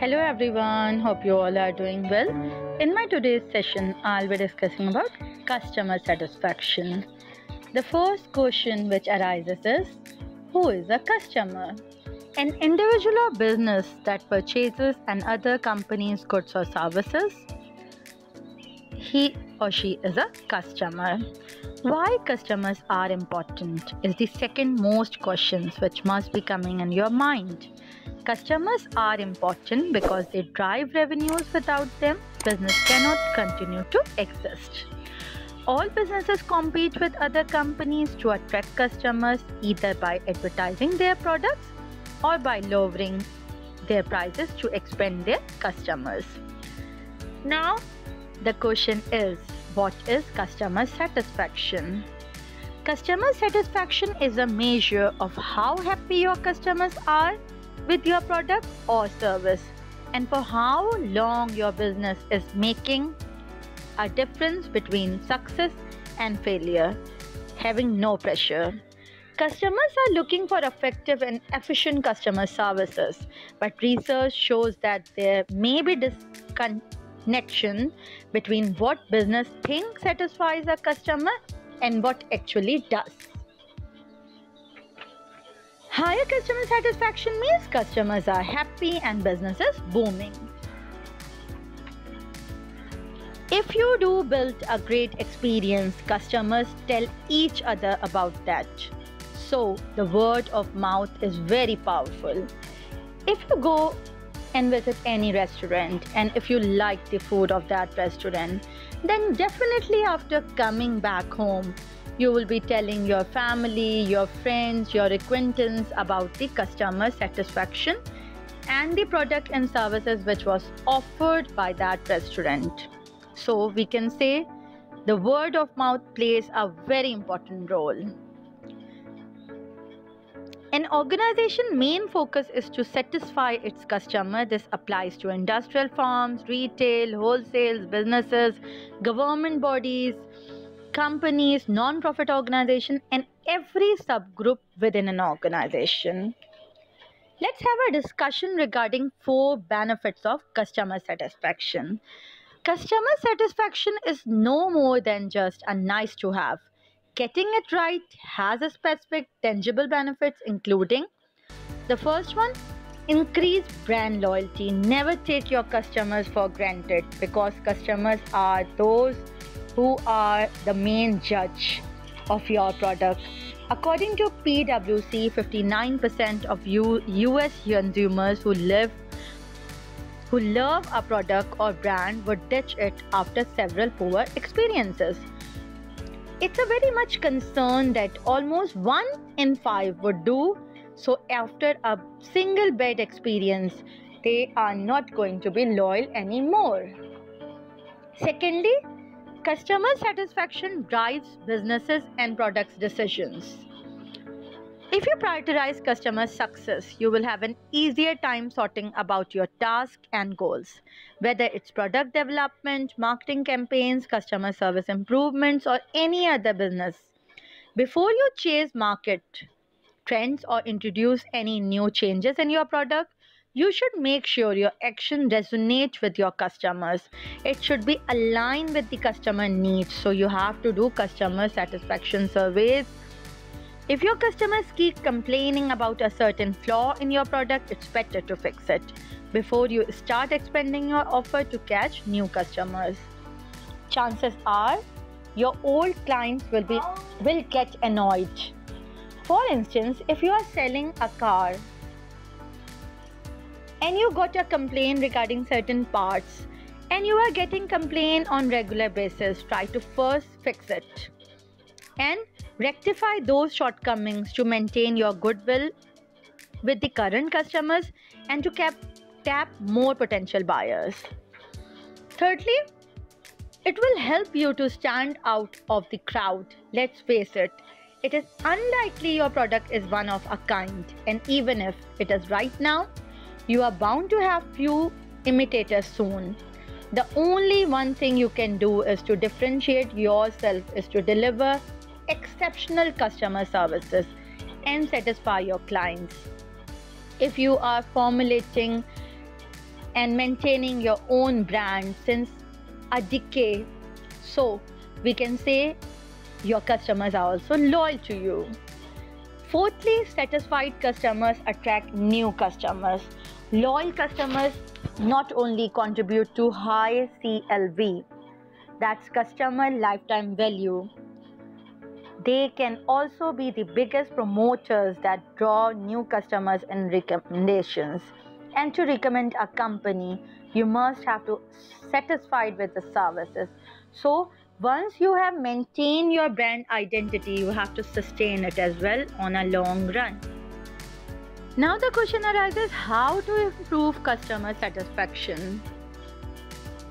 Hello everyone, hope you all are doing well. In my today's session, I'll be discussing about customer satisfaction. The first question which arises is Who is a customer? An individual or business that purchases another company's goods or services. He or she is a customer. Why customers are important is the second most questions which must be coming in your mind. Customers are important because they drive revenues. Without them, business cannot continue to exist. All businesses compete with other companies to attract customers either by advertising their products or by lowering their prices to expand their customers. Now, the question is what is customer satisfaction? Customer satisfaction is a measure of how happy your customers are with your product or service and for how long your business is making a difference between success and failure, having no pressure. Customers are looking for effective and efficient customer services, but research shows that there may be disconnection between what business thinks satisfies a customer and what actually does. Higher customer satisfaction means customers are happy and business is booming. If you do build a great experience, customers tell each other about that. So the word of mouth is very powerful. If you go and visit any restaurant and if you like the food of that restaurant, then definitely after coming back home, you will be telling your family, your friends, your acquaintance about the customer satisfaction and the product and services which was offered by that restaurant. So we can say the word of mouth plays a very important role. An organization main focus is to satisfy its customer. This applies to industrial firms, retail, wholesales, businesses, government bodies, companies, non-profit organization and every subgroup within an organization. Let's have a discussion regarding four benefits of customer satisfaction. Customer satisfaction is no more than just a nice to have. Getting it right has a specific tangible benefits including the first one increase brand loyalty. Never take your customers for granted because customers are those who are the main judge of your product. According to PwC, 59% of US consumers who live who love a product or brand would ditch it after several poor experiences. It's a very much concern that almost one in five would do so after a single bad experience. They are not going to be loyal anymore. Secondly, Customer satisfaction drives businesses and products decisions. If you prioritize customer success, you will have an easier time sorting about your task and goals, whether it's product development, marketing campaigns, customer service improvements, or any other business. Before you chase market trends or introduce any new changes in your product, you should make sure your action resonates with your customers. It should be aligned with the customer needs. So you have to do customer satisfaction surveys. If your customers keep complaining about a certain flaw in your product, it's better to fix it before you start expanding your offer to catch new customers. Chances are your old clients will be will get annoyed. For instance, if you are selling a car and you got a complaint regarding certain parts. And you are getting complaint on regular basis. Try to first fix it. And rectify those shortcomings to maintain your goodwill with the current customers and to cap, tap more potential buyers. Thirdly it will help you to stand out of the crowd. Let's face it it is unlikely your product is one of a kind. And even if it is right now you are bound to have few imitators soon. The only one thing you can do is to differentiate yourself is to deliver exceptional customer services and satisfy your clients. If you are formulating and maintaining your own brand since a decade. So, we can say your customers are also loyal to you. Fourthly, satisfied customers attract new customers. Loyal customers not only contribute to high CLV, that's customer lifetime value, they can also be the biggest promoters that draw new customers and recommendations. And to recommend a company, you must have to satisfied with the services. So once you have maintained your brand identity, you have to sustain it as well on a long run. Now the question arises how to improve customer satisfaction.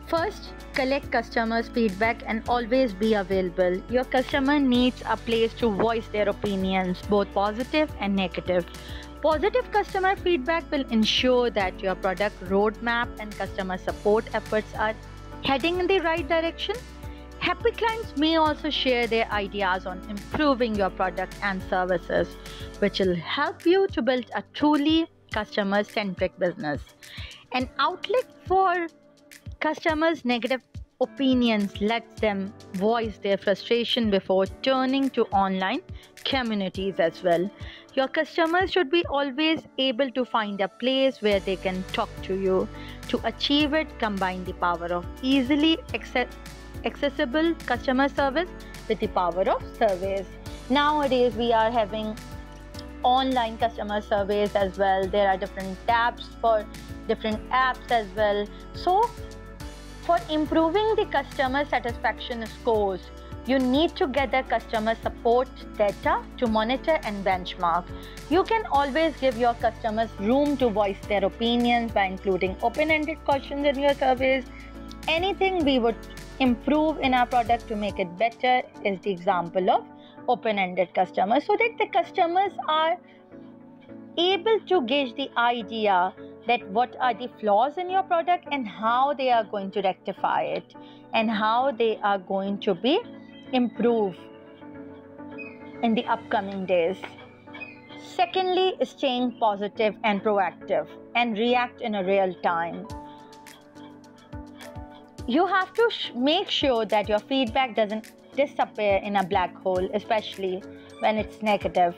First, collect customers' feedback and always be available. Your customer needs a place to voice their opinions, both positive and negative. Positive customer feedback will ensure that your product roadmap and customer support efforts are heading in the right direction. Happy clients may also share their ideas on improving your product and services, which will help you to build a truly customer centric business. An outlet for Customers' negative opinions lets them voice their frustration before turning to online communities as well. Your customers should be always able to find a place where they can talk to you. To achieve it, combine the power of easily access- accessible customer service with the power of surveys. Nowadays, we are having online customer surveys as well. There are different tabs for different apps as well. So, for improving the customer satisfaction scores, you need to gather customer support data to monitor and benchmark. You can always give your customers room to voice their opinions by including open ended questions in your surveys. Anything we would improve in our product to make it better is the example of open ended customers so that the customers are able to gauge the idea that what are the flaws in your product and how they are going to rectify it and how they are going to be improved in the upcoming days. Secondly, staying positive and proactive and react in a real time. You have to make sure that your feedback doesn't disappear in a black hole, especially when it's negative.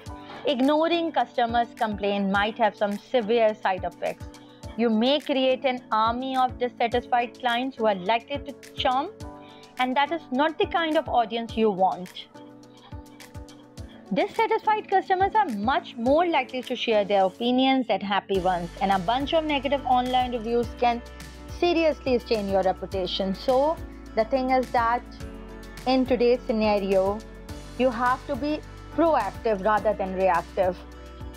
Ignoring customers' complaint might have some severe side effects. You may create an army of dissatisfied clients who are likely to charm, and that is not the kind of audience you want. Dissatisfied customers are much more likely to share their opinions than happy ones, and a bunch of negative online reviews can seriously stain your reputation. So, the thing is that in today's scenario, you have to be proactive rather than reactive.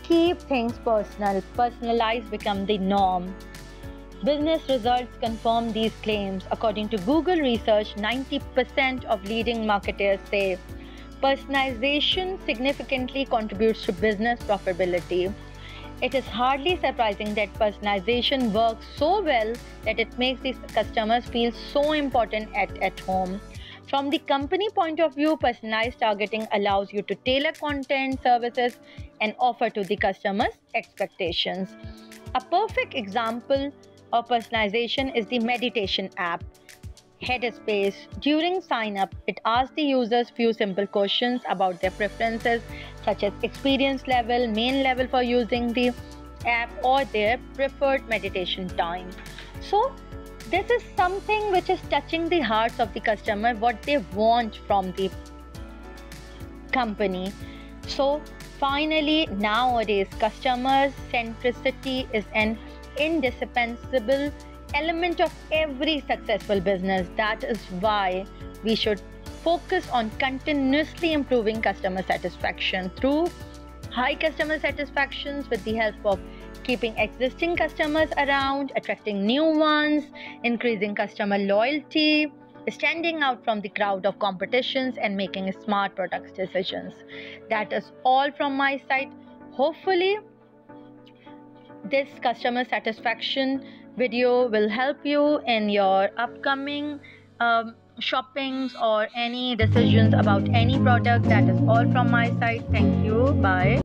Keep things personal. Personalized become the norm. Business results confirm these claims. According to Google research, 90% of leading marketers say personalization significantly contributes to business profitability. It is hardly surprising that personalization works so well that it makes these customers feel so important at, at home. From the company point of view, personalized targeting allows you to tailor content, services, and offer to the customer's expectations. A perfect example of personalization is the meditation app. Headspace. During sign up, it asks the users few simple questions about their preferences, such as experience level, main level for using the app, or their preferred meditation time. So, this is something which is touching the hearts of the customer what they want from the company so finally nowadays customer centricity is an indispensable element of every successful business that is why we should focus on continuously improving customer satisfaction through high customer satisfactions with the help of keeping existing customers around, attracting new ones, increasing customer loyalty, standing out from the crowd of competitions, and making smart product decisions. That is all from my side. Hopefully, this customer satisfaction video will help you in your upcoming um, shoppings or any decisions about any product. That is all from my side. Thank you. Bye.